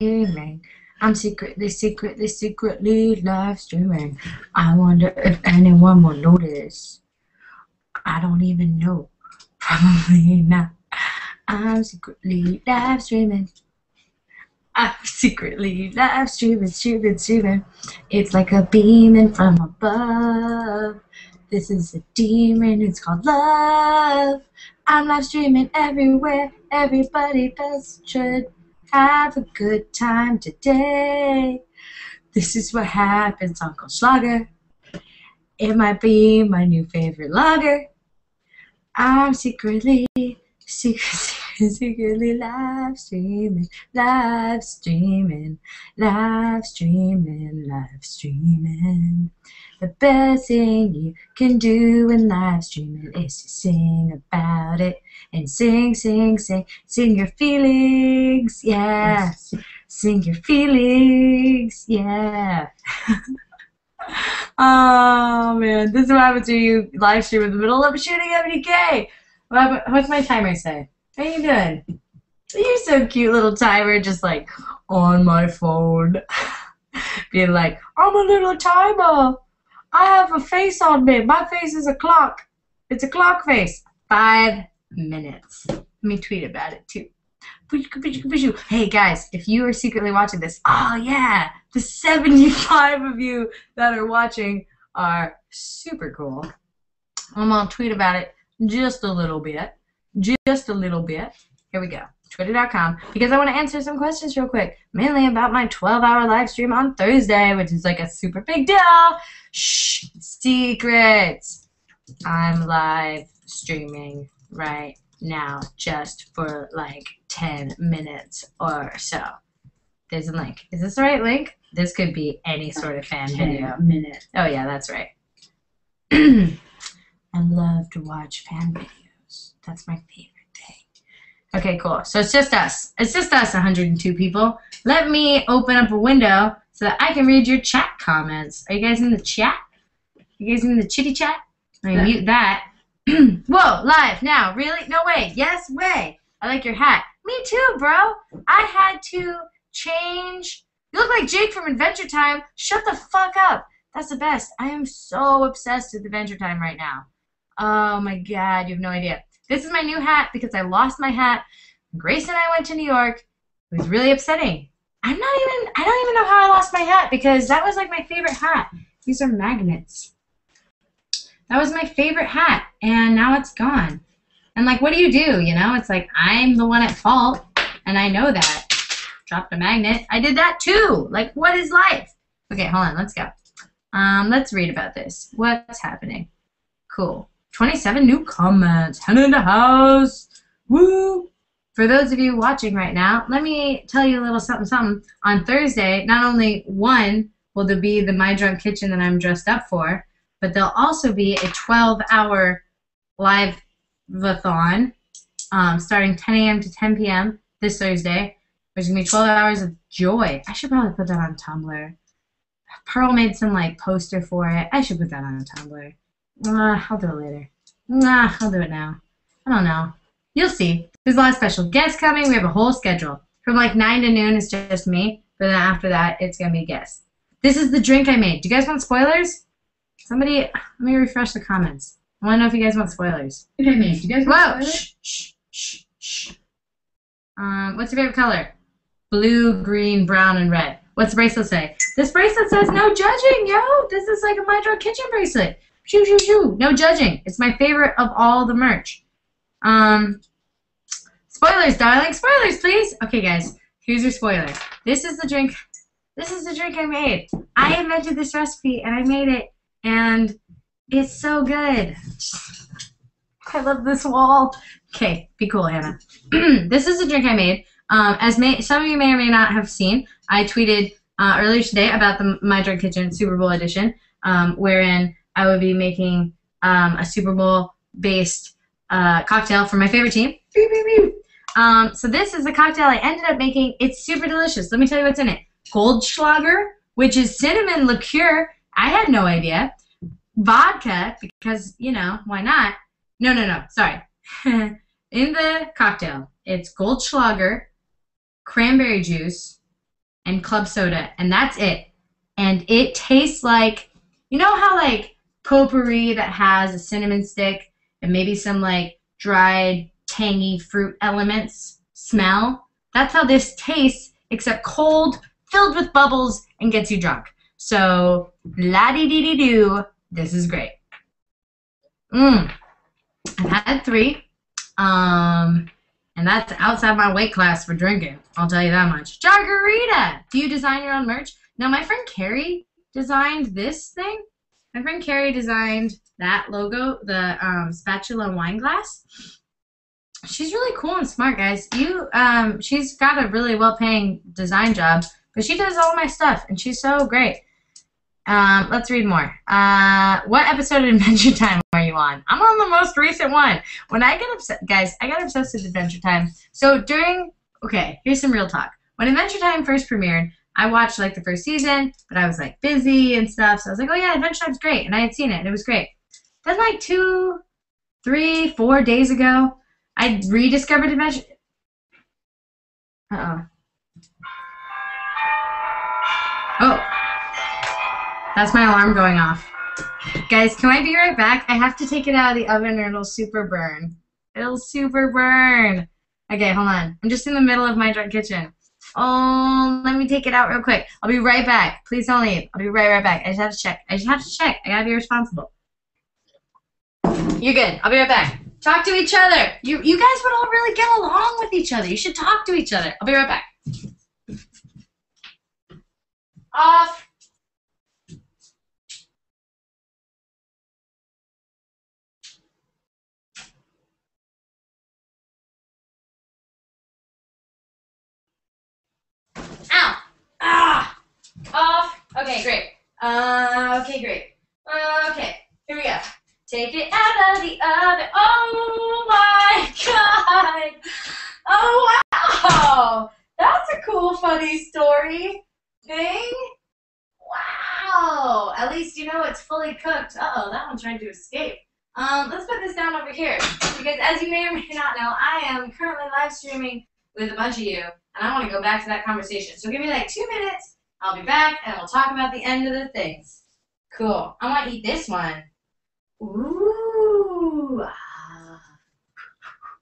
I'm secretly, secretly, secretly live streaming. I wonder if anyone will notice. I don't even know. Probably not. I'm secretly live streaming. I'm secretly live streaming, streaming, streaming. It's like a beaming from above. This is a demon, it's called love. I'm live streaming everywhere. Everybody best should have a good time today. This is what happens, Uncle Schlager. It might be my new favorite lager. I'm secretly, secretly, secretly live streaming, live streaming, live streaming, live streaming. The best thing you can do in live streaming is to sing about it and sing, sing, sing, sing your feelings, yeah. Sing your feelings, yeah. oh man, this is what happens when you live stream in the middle of shooting MDK. What, what's my timer say? How you doing? You're so cute, little timer, just like on my phone, being like, I'm a little timer. I have a face on me. My face is a clock. It's a clock face. Five minutes. Let me tweet about it too. Hey guys, if you are secretly watching this, oh yeah, the 75 of you that are watching are super cool. Um, I'm gonna tweet about it just a little bit. Just a little bit. Here we go. Twitter.com because I want to answer some questions real quick, mainly about my 12 hour live stream on Thursday, which is like a super big deal. Shh, secrets. I'm live streaming right now just for like 10 minutes or so. There's a link. Is this the right link? This could be any sort of fan video. minute. Oh, yeah, that's right. I love to watch fan videos. That's my favorite thing. Okay, cool. So it's just us. It's just us, 102 people. Let me open up a window so that I can read your chat comments. Are you guys in the chat? You guys in the chitty chat? I Yeah. mute that. Whoa, live now. Really? No way. Yes way. I like your hat. Me too, bro. I had to change. You look like Jake from Adventure Time. Shut the fuck up. That's the best. I am so obsessed with Adventure Time right now. Oh my god, you have no idea. This is my new hat because I lost my hat. Grace and I went to New York. It was really upsetting. I'm not even, I don't even know how I lost my hat because that was like my favorite hat. These are magnets. That was my favorite hat, and now it's gone. And like, what do you do? You know, it's like I'm the one at fault, and I know that. Dropped a magnet. I did that too. Like, what is life? Okay, hold on. Let's go. Um, let's read about this. What's happening? Cool. 27 new comments. Hen in the house. Woo! For those of you watching right now, let me tell you a little something something. On Thursday, not only one will there be the My Drunk Kitchen that I'm dressed up for, but there'll also be a 12 hour live vathon um, starting 10 a.m. to 10 p.m. this Thursday. There's gonna be 12 hours of joy. I should probably put that on Tumblr. Pearl made some like poster for it. I should put that on Tumblr. Uh, I'll do it later. Nah, I'll do it now. I don't know. You'll see. There's a lot of special guests coming. We have a whole schedule. From like 9 to noon, it's just me. But then after that, it's going to be guests. This is the drink I made. Do you guys want spoilers? Somebody, let me refresh the comments. I want to know if you guys want spoilers. Okay, me. Do you guys want Whoa! Shh, shh, shh, shh. Um, what's your favorite color? Blue, green, brown, and red. What's the bracelet say? This bracelet says no judging, yo. This is like a My Drunk Kitchen bracelet. Shoo, shoo, shoo. No judging. It's my favorite of all the merch. Um, spoilers, darling. Spoilers, please. Okay, guys. Here's your spoiler. This is the drink. This is the drink I made. I invented this recipe and I made it, and it's so good. I love this wall. Okay, be cool, Hannah. this is a drink I made. Um, as may, some of you may or may not have seen, I tweeted uh, earlier today about the My Drunk Kitchen Super Bowl edition, um, wherein I would be making um, a Super Bowl based uh, cocktail for my favorite team. Um, so this is the cocktail I ended up making. It's super delicious. Let me tell you what's in it. Goldschlager, which is cinnamon liqueur. I had no idea. Vodka, because, you know, why not? No, no, no, sorry. in the cocktail, it's Goldschlager, cranberry juice, and club soda, and that's it. And it tastes like, you know how like potpourri that has a cinnamon stick and maybe some like dried tangy fruit elements smell? That's how this tastes, except cold, filled with bubbles, and gets you drunk. So, la di di di do, this is great. Mmm. I've had three. Um, and that's outside my weight class for drinking. I'll tell you that much. Jargarita! Do you design your own merch? Now, my friend Carrie designed this thing. My friend Carrie designed that logo, the um, spatula wine glass. She's really cool and smart, guys. You, um, she's got a really well-paying design job, but she does all my stuff, and she's so great. Um, let's read more. Uh, what episode of Adventure Time are you on? I'm on the most recent one. When I get upset, guys, I got obsessed with Adventure Time. So during, okay, here's some real talk. When Adventure Time first premiered, I watched like the first season, but I was like busy and stuff. So I was like, oh yeah, Adventure Time's great, and I had seen it, and it was great. Then like two, three, four days ago, I rediscovered Adventure. Uh oh. Oh. That's my alarm going off. Guys, can I be right back? I have to take it out of the oven or it'll super burn. It'll super burn. Okay, hold on. I'm just in the middle of my drunk kitchen. Oh, let me take it out real quick. I'll be right back. Please don't leave. I'll be right right back. I just have to check. I just have to check. I gotta be responsible. You're good. I'll be right back. Talk to each other. You you guys would all really get along with each other. You should talk to each other. I'll be right back. Off. Ow! Ah! Off. Okay, great. Uh, okay, great. Uh, okay, here we go. Take it out of the oven. Oh my god! Oh wow! That's a cool, funny story thing. Wow! At least you know it's fully cooked. Uh oh, that one's trying to escape. Um, let's put this down over here because, as you may or may not know, I am currently live streaming with a bunch of you, and I want to go back to that conversation. So give me like two minutes. I'll be back, and we'll talk about the end of the things. Cool. I want to eat this one. Ooh. Ah.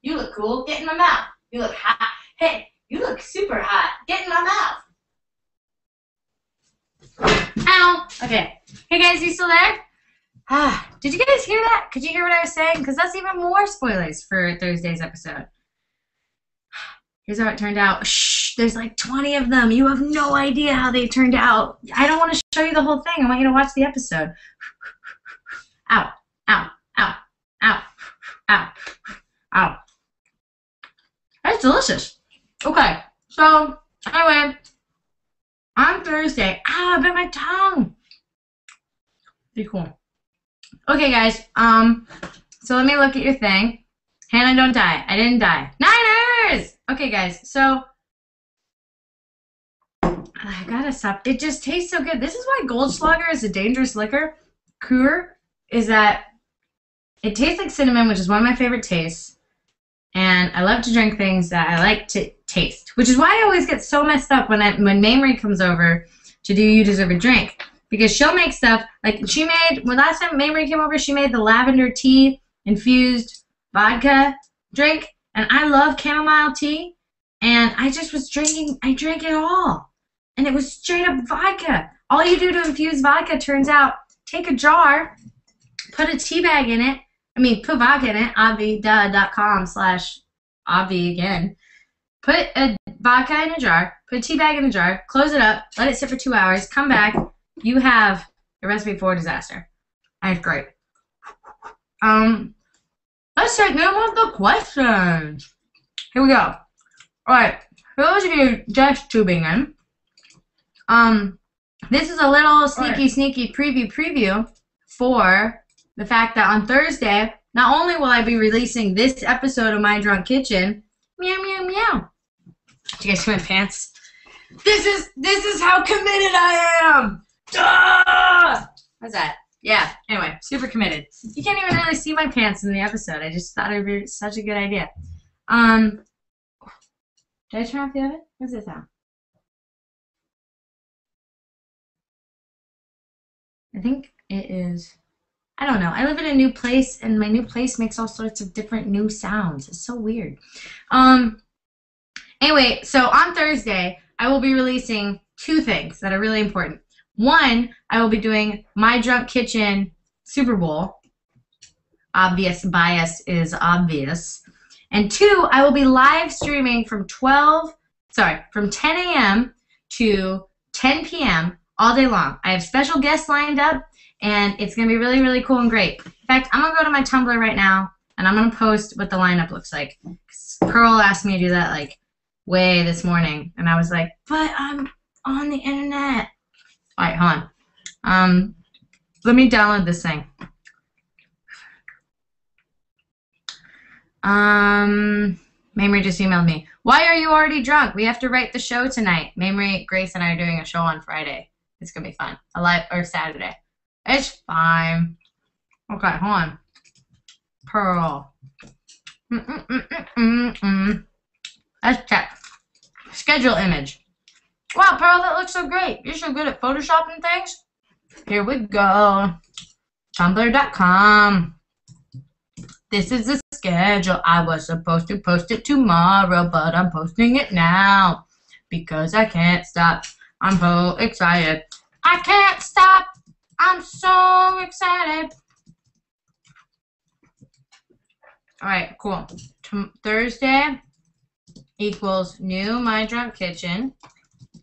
You look cool. Get in my mouth. You look hot. Hey, you look super hot. Get in my mouth. Ow. Okay. Hey guys, you still there? Ah, did you guys hear that? Could you hear what I was saying? Because that's even more spoilers for Thursday's episode. Here's how it turned out. Shh, there's like 20 of them. You have no idea how they turned out. I don't want to show you the whole thing. I want you to watch the episode. Ow, ow, ow, ow, ow, ow. That's delicious. Okay, so anyway, on Thursday, ow, I bit my tongue. Be cool. Okay, guys. Um, so let me look at your thing. Hannah, don't die. I didn't die. Niners! Okay, guys. So I gotta stop. It just tastes so good. This is why Goldschlager is a dangerous liquor. Kur is that it tastes like cinnamon, which is one of my favorite tastes. And I love to drink things that I like to taste, which is why I always get so messed up when I, when Mamrie comes over to do You Deserve a Drink because she'll make stuff like she made when last time Mamrie came over, she made the lavender tea infused vodka drink, and I love chamomile tea, and I just was drinking. I drank it all, and it was straight up vodka. All you do to infuse vodka turns out take a jar, put a tea bag in it. I mean, put vodka in it. Obvi.com slash obvi again. Put a vodka in a jar. Put a tea bag in a jar. Close it up. Let it sit for two hours. Come back you have a recipe for disaster. That's great. Um, let's check in with the questions. Here we go. Alright, for those of you just tubing in, um, this is a little sneaky, right. sneaky preview preview for the fact that on Thursday, not only will I be releasing this episode of My Drunk Kitchen, meow, meow, meow. Did you guys see my pants? This is this is how committed I am. Ah! How's that? yeah, anyway, super committed. You can't even really see my pants in the episode. I just thought it'd be such a good idea. Um, did I turn off the oven? What's this sound? I think it is. I don't know. I live in a new place, and my new place makes all sorts of different new sounds. It's so weird. Um. Anyway, so on Thursday, I will be releasing two things that are really important. One, I will be doing my Drunk Kitchen Super Bowl. Obvious bias is obvious. And two, I will be live streaming from 12, sorry, from 10 a.m. to 10 p.m. all day long. I have special guests lined up, and it's going to be really, really cool and great. In fact, I'm going to go to my Tumblr right now, and I'm going to post what the lineup looks like. Pearl asked me to do that, like, way this morning, and I was like, but I'm on the internet. All right, hold on. Um, let me download this thing. Um, Mamrie just emailed me. Why are you already drunk? We have to write the show tonight. Mamrie, Grace, and I are doing a show on Friday. It's gonna be fun. A live or Saturday. It's fine. Okay, hold on. Pearl. Mm-mm-mm-mm-mm. Let's check. Schedule image. Wow, Pearl, that looks so great. You're so good at photoshopping things. Here we go. Tumblr.com. This is the schedule. I was supposed to post it tomorrow, but I'm posting it now because I can't stop. I'm so excited. I can't stop. I'm so excited. All right, cool. T Thursday equals new My Drunk Kitchen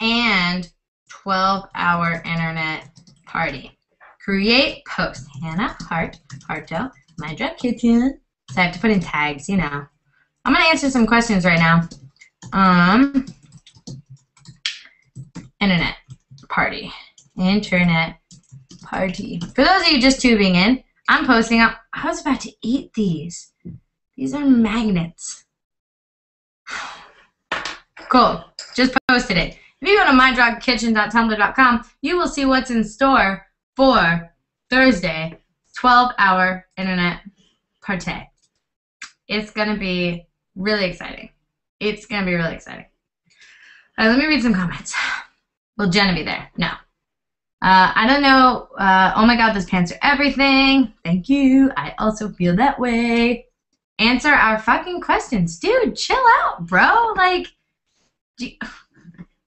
and 12 hour internet party. Create post. Hannah Hart, Harto, My Drunk Kitchen. So I have to put in tags, you know. I'm going to answer some questions right now. Um, internet party. Internet party. For those of you just tubing in, I'm posting up. I was about to eat these. These are magnets. Cool. Just posted it. If you go to mydrunkitchen.tumblr.com, you will see what's in store for Thursday, 12 hour internet party. It's going to be really exciting. It's going to be really exciting. All right, let me read some comments. Will Jenna be there? No. Uh, I don't know. Uh, oh my god, those pants are everything. Thank you. I also feel that way. Answer our fucking questions. Dude, chill out, bro. Like,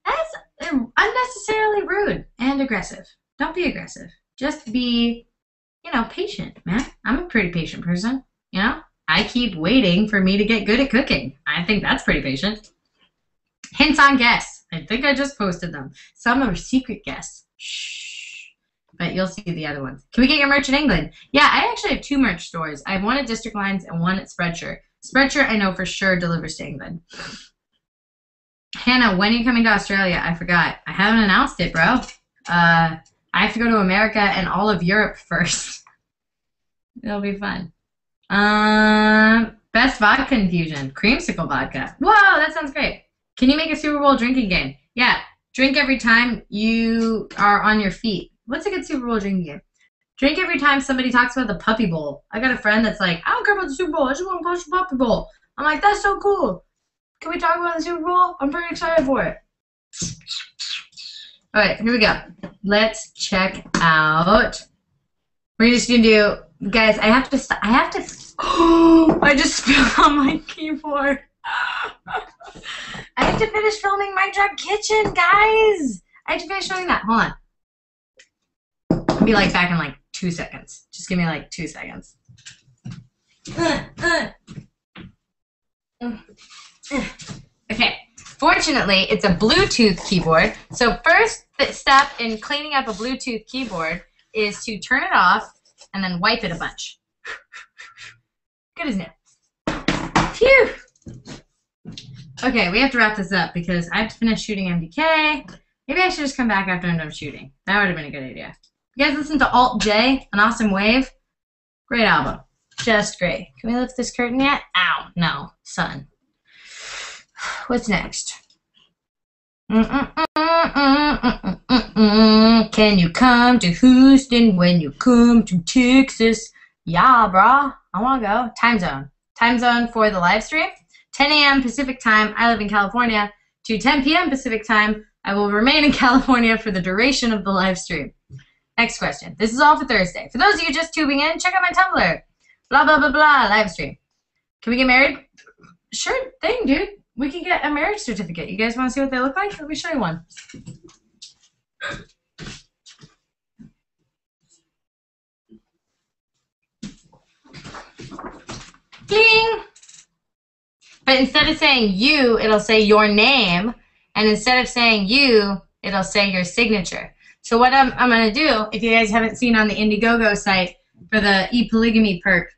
that's um, unnecessarily rude and aggressive. Don't be aggressive. Just be, you know, patient, man. I'm a pretty patient person, you know? I keep waiting for me to get good at cooking. I think that's pretty patient. Hints on guests. I think I just posted them. Some are secret guests. Shh. But you'll see the other ones. Can we get your merch in England? Yeah, I actually have two merch stores. I have one at District Lines and one at Spreadshirt. Spreadshirt, I know for sure delivers to England. Hannah, when are you coming to Australia? I forgot. I haven't announced it, bro. Uh, I have to go to America and all of Europe first. It'll be fun. Um, best vodka infusion, creamsicle vodka. Whoa, that sounds great. Can you make a Super Bowl drinking game? Yeah, drink every time you are on your feet. What's a good Super Bowl drinking game? Drink every time somebody talks about the Puppy Bowl. I got a friend that's like, I don't care about the Super Bowl. I just want to watch the Puppy Bowl. I'm like, that's so cool. Can we talk about the Super Bowl? I'm pretty excited for it. All right, here we go. Let's check out. We're just gonna do, guys. I have to. I have to. Oh, I just spilled on my keyboard. I have to finish filming my drunk kitchen, guys. I have to finish filming that. Hold on. I'll be like back in like two seconds. Just give me like two seconds. Uh, uh. Okay. Fortunately, it's a Bluetooth keyboard. So first step in cleaning up a Bluetooth keyboard is to turn it off and then wipe it a bunch. Good as new. Phew. Okay, we have to wrap this up because I have to finish shooting MDK. Maybe I should just come back after I'm done shooting. That would have been a good idea. You guys listen to Alt J, an awesome wave? Great album. Just great. Can we lift this curtain yet? Ow, no, sun. What's next? Can you come to Houston when you come to Texas? Yeah, brah. I want to go. Time zone. Time zone for the live stream. 10 a.m. Pacific time. I live in California. To 10 p.m. Pacific time. I will remain in California for the duration of the live stream. Next question. This is all for Thursday. For those of you just tubing in, check out my Tumblr. Blah, blah, blah, blah. Live stream. Can we get married? Sure thing, dude. We can get a marriage certificate. You guys want to see what they look like? Let me show you one. Ding! But instead of saying you, it'll say your name. And instead of saying you, it'll say your signature. So what I'm, I'm going to do, if you guys haven't seen on the Indiegogo site for the e-polygamy perk,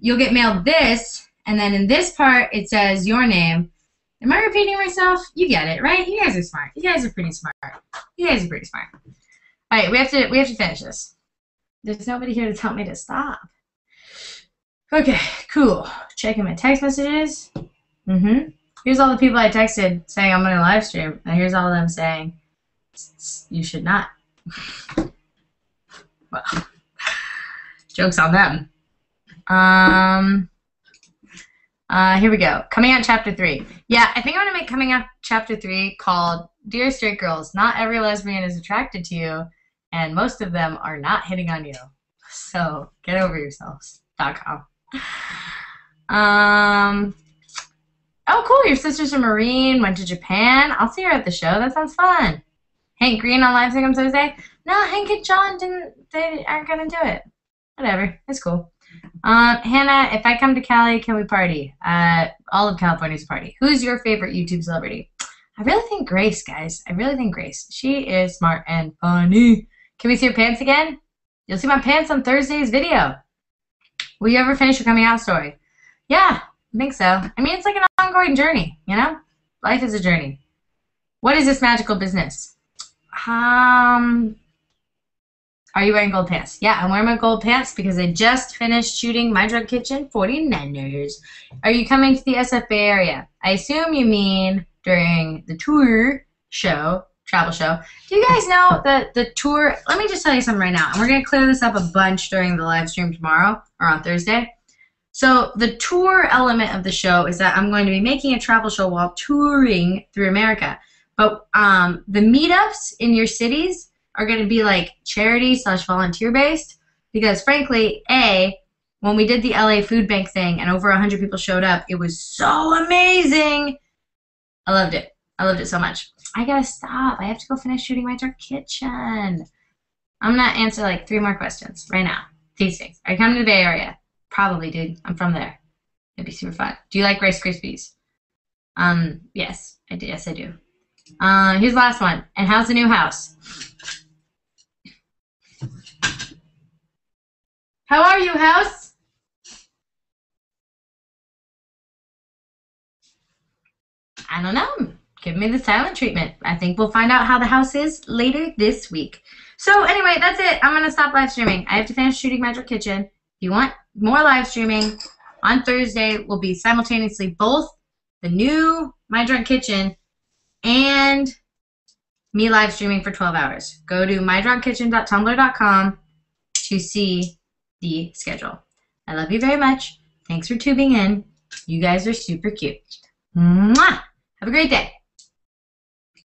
you'll get mailed this, and then in this part it says your name. Am I repeating myself? You get it, right? You guys are smart. You guys are pretty smart. You guys are pretty smart. All right, we have to we have to finish this. There's nobody here to tell me to stop. Okay, cool. Checking my text messages. Mm-hmm. Here's all the people I texted saying I'm gonna live stream, and here's all of them saying you should not. well, jokes on them. Um. Uh, here we go. Coming out chapter three. Yeah, I think I'm gonna make coming out chapter three called "Dear Straight Girls." Not every lesbian is attracted to you, and most of them are not hitting on you. So get over yourselves. Dot com. Um. Oh, cool. Your sister's a Marine, went to Japan. I'll see her at the show. That sounds fun. Hank Green on Live Singum Thursday? No, Hank and John didn't, they aren't going to do it. Whatever. It's cool. Um, Hannah, if I come to Cali, can we party? Uh, all of California's party. Who's your favorite YouTube celebrity? I really think Grace, guys. I really think Grace. She is smart and funny. Can we see your pants again? You'll see my pants on Thursday's video. Will you ever finish your coming out story? Yeah, I think so. I mean, it's like an ongoing journey, you know? Life is a journey. What is this magical business? Um, are you wearing gold pants? Yeah, I'm wearing my gold pants because I just finished shooting My Drunk Kitchen 49ers. Are you coming to the SF Bay Area? I assume you mean during the tour show, travel show. Do you guys know that the tour, let me just tell you something right now, and we're going to clear this up a bunch during the live stream tomorrow or on Thursday. So the tour element of the show is that I'm going to be making a travel show while touring through America. But um, the meetups in your cities are going to be like charity slash volunteer based because frankly, A, when we did the LA Food Bank thing and over 100 people showed up, it was so amazing. I loved it. I loved it so much. I gotta stop. I have to go finish shooting my drunk kitchen. I'm gonna answer like three more questions right now. These things. Are you coming to the Bay Area? Probably, dude. I'm from there. It'd be super fun. Do you like Rice Krispies? Um, yes, I do. Yes, I do. Uh, here's the last one. And how's the new house? How are you, house? I don't know. Give me the silent treatment. I think we'll find out how the house is later this week. So anyway, that's it. I'm going to stop live streaming. I have to finish shooting Magic Kitchen. If you want more live streaming, on Thursday will be simultaneously both the new My Drunk Kitchen and me live streaming for 12 hours. Go to mydrunkkitchen.tumblr.com to see the schedule. I love you very much. Thanks for tubing in. You guys are super cute. Mwah! Have a great day.